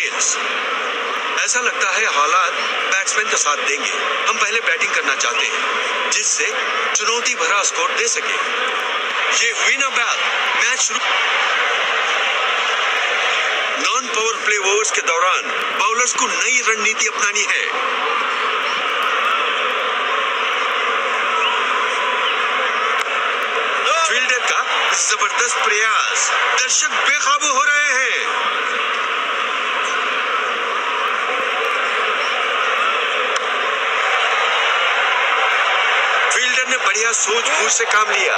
Gains ऐसा लगता है हालात बैट्समैन का साथ देंगे। हम पहले बैटिंग करना चाहते हैं, जिससे चुनौती भरा स्कोर दे सके। ये हुई ना बात मैच शुरू नॉन पावर प्ले ओवर्स के दौरान बाउलर्स को नई रणनीति अपनानी है। फील्डर का ज़बरदस्त प्रयास। दर्शक बेकाबू हो रहे हैं फील्डर ने बढ़िया सूझबूझ से काम लिया।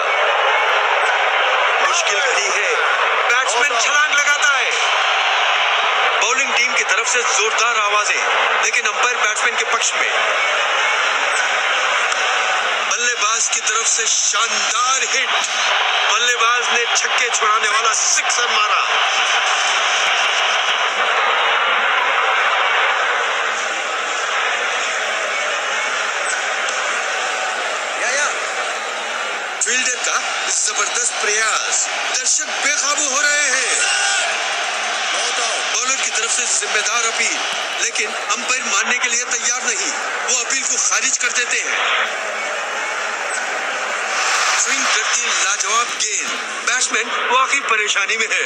मुश्किल घड़ी है। बैट्समैन छलांग लगाता है। बॉलिंग टीम की तरफ़ से जोरदार आवाज़ें, लेकिन अंपायर बैट्समैन के पक्ष में। बल्लेबाज की तरफ़ से शानदार हिट बल्लेबाज ने छक्के छुड़ाने वाला सिक्सर मारा फील्डर का ज़बरदस्त प्रयास दर्शक बेकाबू हो रहे हैं बॉलर की तरफ़ से जिम्मेदार अपील लेकिन अंपायर मानने के लिए तैयार नहीं वो अपील को खारिज कर देते हैं। स्विंग करती लाजवाब गेंद। बैट्समैन वाकई परेशानी में है।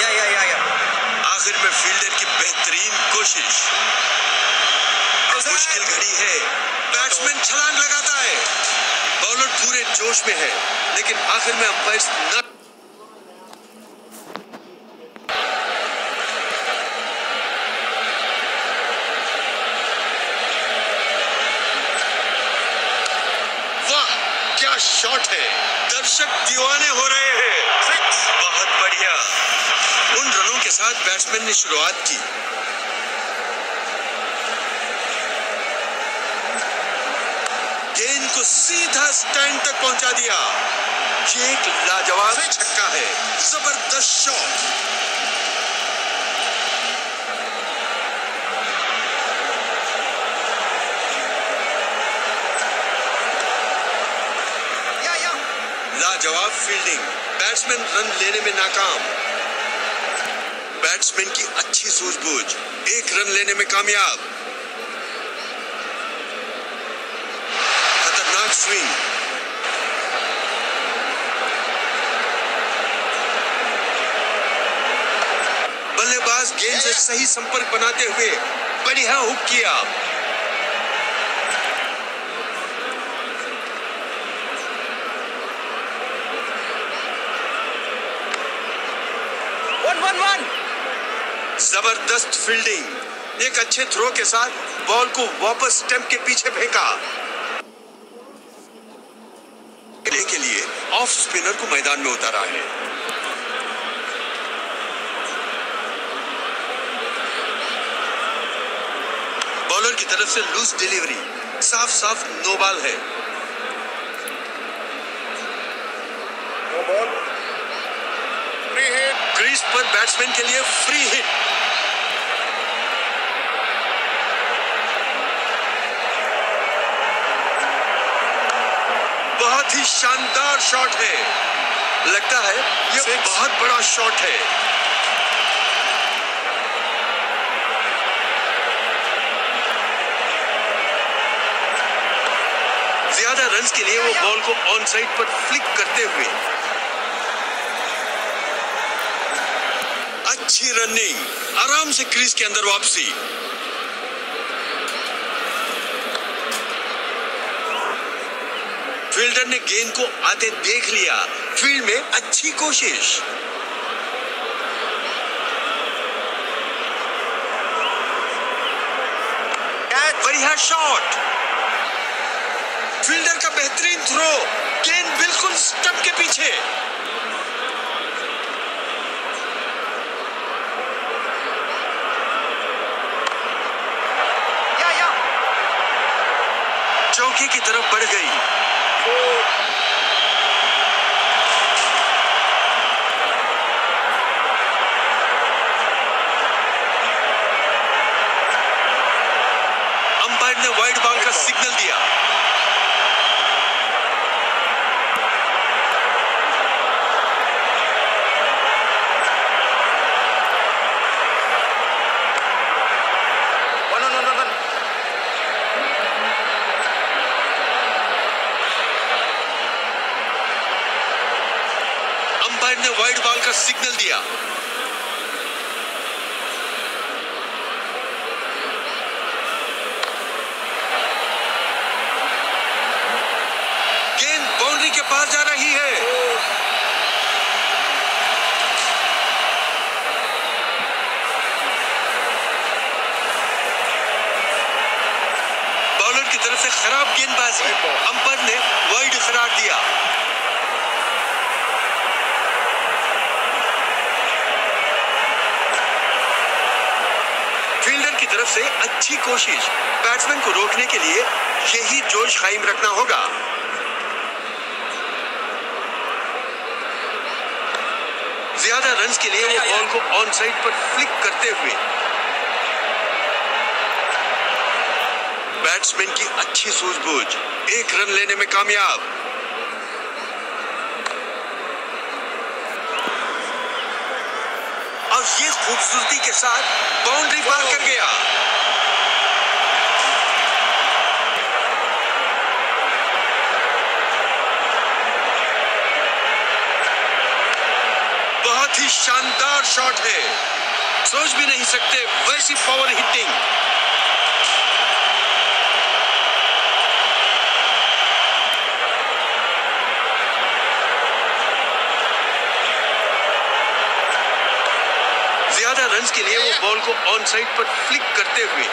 या या या या। आखिर में फील्डर की बेहतरीन कोशिश। मुश्किल घड़ी है। बैट्समैन छलांग लगाता है। बॉलर पूरे जोश में है। लेकिन आखिर में अंपायर न वाह क्या शॉट है दर्शक दीवाने हो रहे हैं सिक्स बहुत बढ़िया उन रनों के साथ बैट्समैन ने शुरुआत की। गेंद को सीधा स्टैंड तक पहुँचा दिया। ये एक लाजवाब छक्का है। ज़बरदस्त शॉट लाजवाब फील्डिंग बैट्समैन रन लेने में नाकाम। बैट्समैन की अच्छी सूझबूझ। एक रन लेने में कामयाब। खतरनाक स्विंग बल्लेबाज गेंद से सही संपर्क बनाते हुए बढ़िया हुक किया। वन वन ज़बरदस्त फील्डिंग एक अच्छे थ्रो के साथ बॉल को वापस स्टंप के पीछे फेंका। के लिए ऑफ़ स्पिनर को मैदान में उतारा है। बॉलर की तरफ़ से लूज डिलीवरी साफ़ साफ़ नो बॉल है no ball free hit crease पर बैट्समैन के लिए फ्री हिट बहुत ही शानदार शॉट है। लगता है ये बहुत बड़ा शॉट है। ज़्यादा रन के लिए वो बॉल को ऑन साइड पर फ्लिक करते हुए। अच्छी रनिंग आराम से क्रीज के अंदर वापसी। फील्डर ने गेंद को आते देख लिया। फ़ील्ड में अच्छी कोशिश। बढ़िया शॉट फील्डर का बेहतरीन थ्रो गेंद बिल्कुल स्टंप के पीछे या या चौकी की तरफ़ बढ़ गई फोर अंपायर ने वाइड बॉल का सिग्नल दिया अंपायर ने वाइड बॉल का सिग्नल दिया गेंद बाउंड्री के पास जा रही है बॉलर की तरफ़ से खराब गेंदबाजी अंपायर ने वाइड करार दिया फील्डर की तरफ़ से अच्छी कोशिश बैट्समैन को रोकने के लिए यही जोश कायम रखना होगा। ज़्यादा रन के लिए वो बॉल को ऑन साइड पर फ्लिक करते हुए बैट्समैन की अच्छी सूझबूझ, एक रन लेने में कामयाब और ये खूबसूरती के साथ बाउंड्री पार कर गया। बहुत ही शानदार शॉट है। सोच भी नहीं सकते वैसी पावर हिटिंग ज़्यादा रन के लिए वो बॉल को ऑन साइड पर फ्लिक करते हुए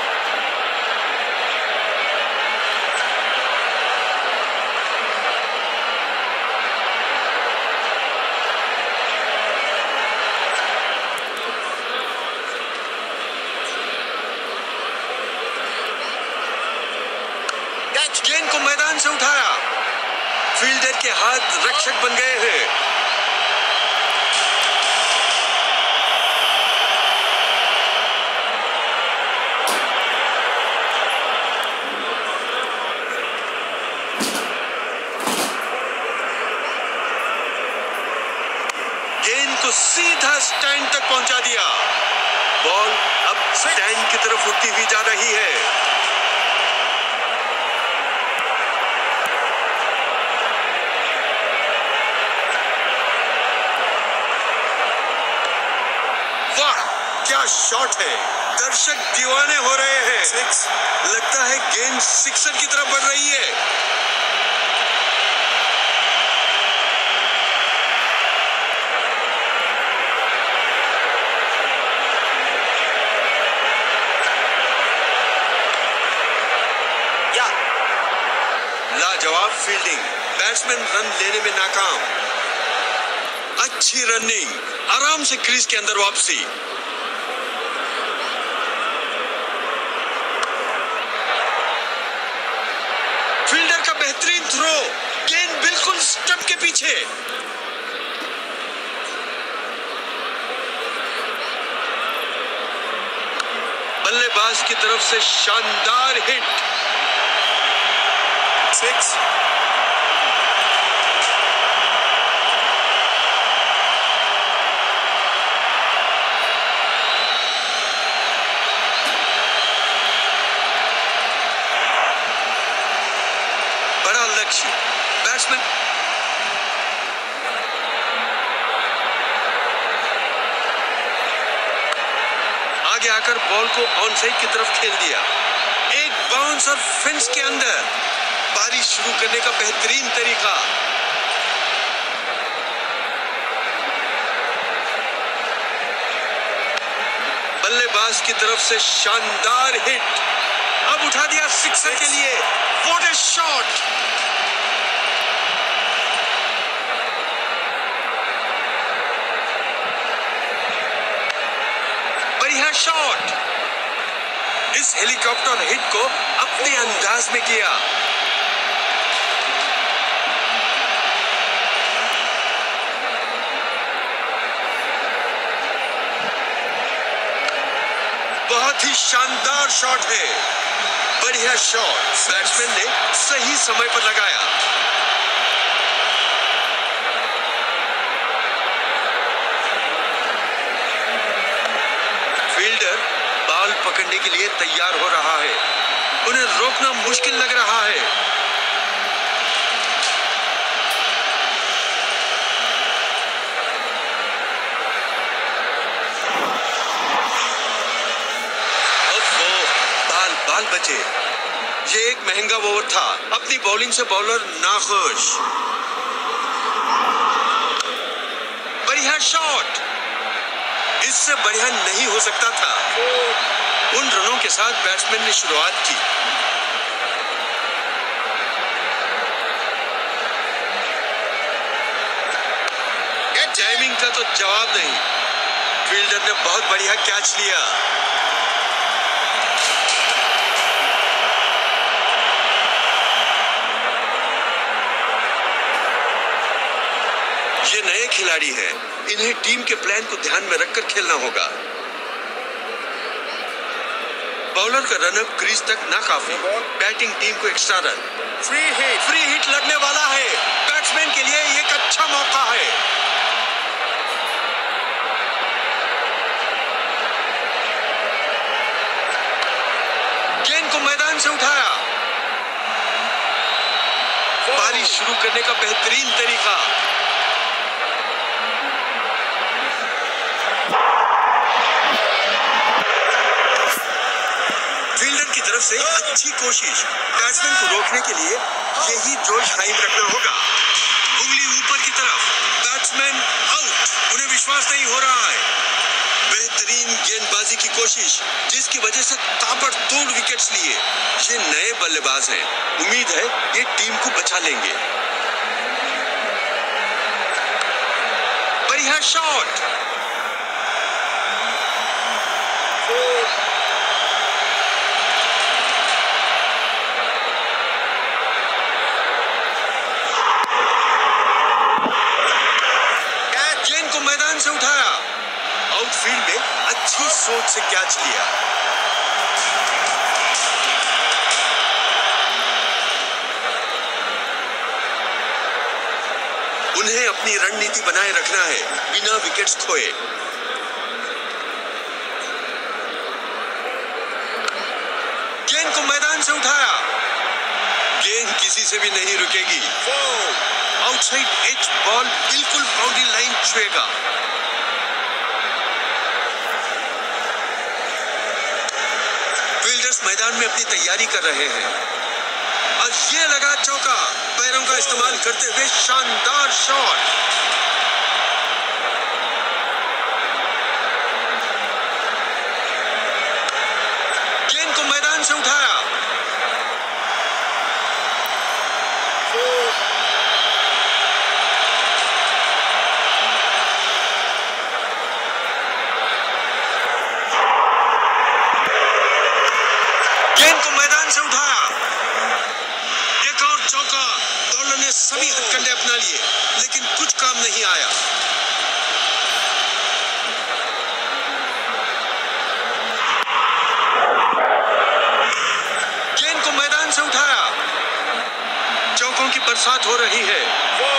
Catch. गेंद को मैदान से उठाया फील्डर के हाथ रक्षक बन गए हैं गेंद को सीधा स्टैंड तक पहुँचा दिया बॉल अब स्टैंड की तरफ़ उड़ती हुई जा रही है। वाह क्या शॉट है। दर्शक दीवाने हो रहे हैं। Six. लगता है गेंद सिक्सर की तरफ़ बढ़ रही है Yeah. लाजवाब फील्डिंग बैट्समैन रन लेने में नाकाम। अच्छी रनिंग आराम से क्रीज के अंदर वापसी। फील्डर का बेहतरीन थ्रो गेंद बिल्कुल स्टंप के पीछे। बल्लेबाज की तरफ़ से शानदार हिट Six. लक्ष्य बैट्समैन आगे आकर बॉल को ऑन साइड की तरफ़ खेल दिया। एक बाउंस और फेंस के अंदर। बारिश शुरू करने का बेहतरीन तरीका। बल्लेबाज की तरफ़ से शानदार हिट अब उठा दिया सिक्सर के लिए। व्हाट ए शॉट बढ़िया शॉट इस हेलीकॉप्टर हिट को अपने अंदाज में किया। बहुत ही शानदार शॉट है। बढ़िया शॉट। बैट्समैन ने सही समय पर लगाया। तैयार हो रहा है। उन्हें रोकना मुश्किल लग रहा है। बाल बाल बचे। ये एक महँगा ओवर था। अपनी बॉलिंग से बॉलर नाखुश। बढ़िया शॉट इससे बढ़िया नहीं हो सकता था। उन रनों के साथ बैट्समैन ने शुरुआत की। टाइमिंग का तो जवाब नहीं। फील्डर ने बहुत बढ़िया कैच लिया ये नए खिलाड़ी हैं। इन्हें टीम के प्लान को ध्यान में रखकर खेलना होगा। बॉलर का रनअप क्रीज तक ना काफ़ी बैटिंग टीम को extra run Free hit. Free hit लगने वाला है। बैट्समैन के लिए एक अच्छा मौका है। गेंद को मैदान से उठाया। पारी शुरू करने का बेहतरीन तरीका फील्डर की तरफ़ से अच्छी कोशिश बैट्समैन को रोकने के लिए यही जोश कायम रखना होगा। उंगली ऊपर की तरफ़ बैट्समैन आउट उन्हें विश्वास नहीं हो रहा है। बेहतरीन गेंदबाजी की कोशिश, जिसकी वजह से ताबड़तोड़ विकेट्स लिए। ये नए बल्लेबाज हैं। उम्मीद है ये टीम को बचा लेंगे। बढ़िया शॉट Four. Catch. गेंद को मैदान से उठाया आउटफील्ड में अच्छी लिया उन्हें अपनी रणनीति बनाए रखना है। बिना विकेट्स खोए। गेंद को मैदान से उठाया। गेंद किसी से भी नहीं रुकेगी। आउटसाइड एज बॉल बिल्कुल बाउंड्री लाइन छुएगा फील्डर्स मैदान में अपनी तैयारी कर रहे हैं। और ये लगा चौका पैरों का इस्तेमाल करते हुए शानदार शॉट गेंद को मैदान से उठाया Four. गेंद को मैदान से उठाया एक और चौका बॉलर ने सभी हथकंडे अपना लिए लेकिन कुछ काम नहीं आया गेंद को मैदान से उठाया चौकों की बरसात हो रही है।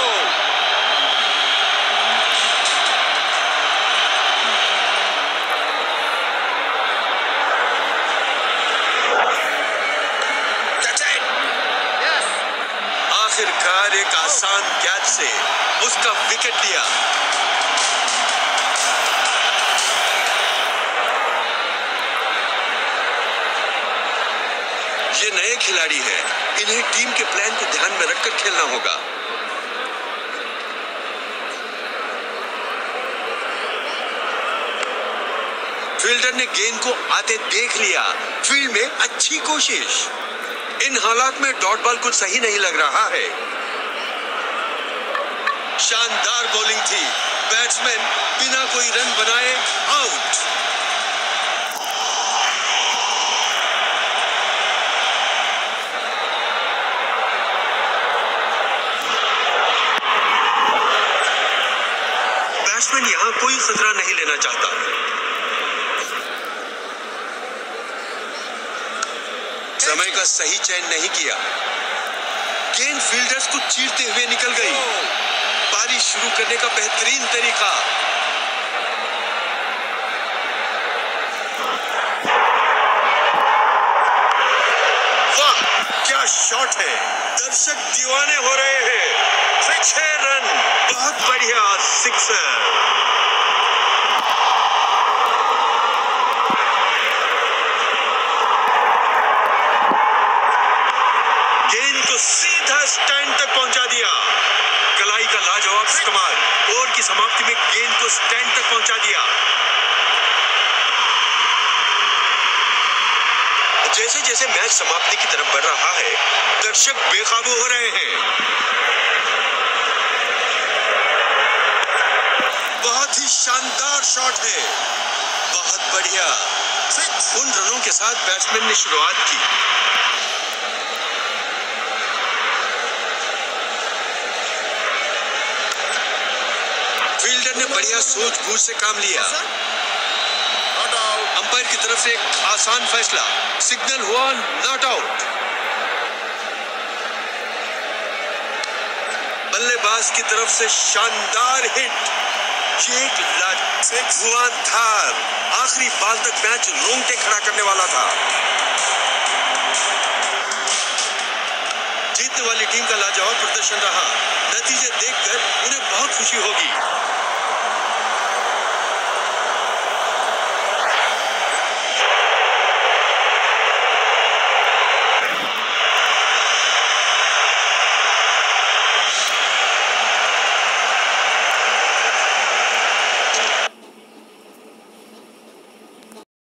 खेलना होगा। फील्डर ने गेंद को आते देख लिया। फ़ील्ड में अच्छी कोशिश। इन हालात में डॉट बॉल कुछ सही नहीं लग रहा है। शानदार बॉलिंग थी। बैट्समैन बिना कोई रन बनाए आउट बैट्समैन यहाँ कोई खतरा नहीं लेना चाहता। समय का सही चयन नहीं किया। गेंद फील्डर्स को चीरते हुए निकल गई। पारी शुरू करने का बेहतरीन तरीका। वाह, क्या शॉट है। दर्शक दीवाने हो रहे हैं। छह रन, बहुत बढ़िया, सिक्सर गेंद को सीधा स्टैंड तक पहुँचा दिया कलाई का लाजवाब इस्तेमाल ओवर की समाप्ति में गेंद को स्टैंड तक पहुँचा दिया जैसे जैसे मैच समाप्ति की तरफ़ बढ़ रहा है। दर्शक बेकाबू हो रहे हैं। बहुत ही शानदार शॉट है। बहुत बढ़िया। उन रनों के साथ बैट्समैन ने शुरुआत की। फील्डर ने बढ़िया सोच बूझ से काम लिया। की तरफ़ से एक आसान फैसला। सिग्नल हुआ नॉट आउट बल्लेबाज की तरफ़ से शानदार हिट एक लाजवाब थार आखिरी बाल तक मैच रोंगटे खड़ा करने वाला था। जीतने वाली टीम का लाजवाब प्रदर्शन रहा। नतीजे देखकर उन्हें बहुत खुशी होगी।